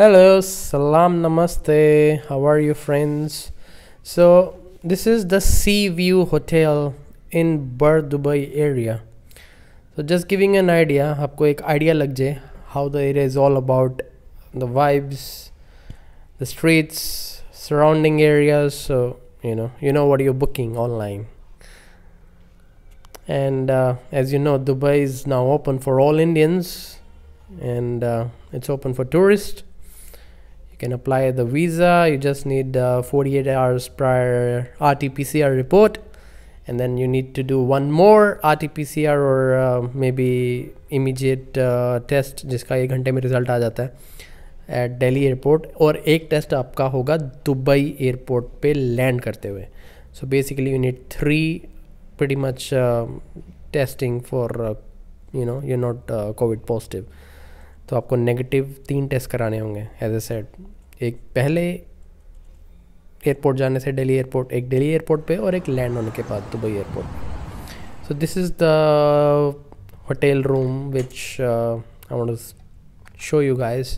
Hello, salam namaste. How are you, friends? So, this is the Sea View Hotel in Bur Dubai area. So, just giving an idea, आपको एक idea लग जाए how the area is all about, the vibes, the streets, surrounding areas. So, you know, you know what you're booking online. And uh, as you know, Dubai is now open for all Indians, and uh, it's open for tourists You can apply the visa you just need uh, 48 hours prior rt-pcr report and then you need to do one more rt-pcr or uh, maybe immediate uh, test जिसका एक घंटे में result आ जाता है eight Delhi airport और एक test आपका होगा दुबई एयरपोर्ट पे लैंड करते हुए so basically you need three pretty much uh, testing for uh, you know you're not uh, covid positive तो आपको नेगेटिव तीन टेस्ट कराने होंगे एज ए सेट एक पहले एयरपोर्ट जाने से दिल्ली एयरपोर्ट एक दिल्ली एयरपोर्ट पे और एक लैंड होने के बाद Dubai airport so this is the hotel room which I want to show you guys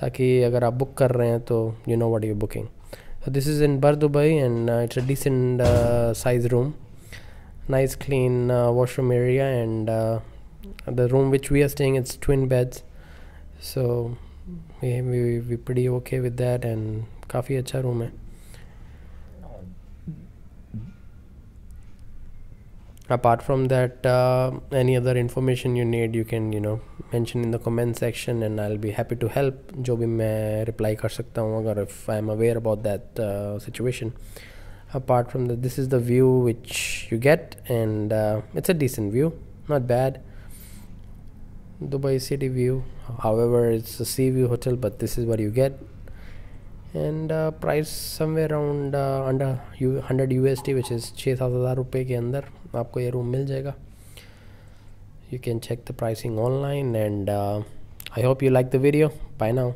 ताकि अगर आप बुक कर रहे हैं तो you know what you booking bar dubai and uh, it's a decent uh, size room. Nice clean uh, washroom area and uh, the room which we are staying it's twin beds. We pretty okay with that and काफ़ी अच्छा room है from that uh, any other information you need you can you know mention in the comment section and i'll be happy to help जो भी मैं reply कर सकता हूँ अगर aware about that uh, situation apart from that this is the view which you get and uh, it's a decent view not bad dubai city view however it's a sea view hotel but this is what you get and uh, price somewhere around uh, under U 100 USD which is छः सात हज़ार रुपये के अंदर आपको ये room मिल जाएगा you can check the pricing online and uh, I hope you like the video bye now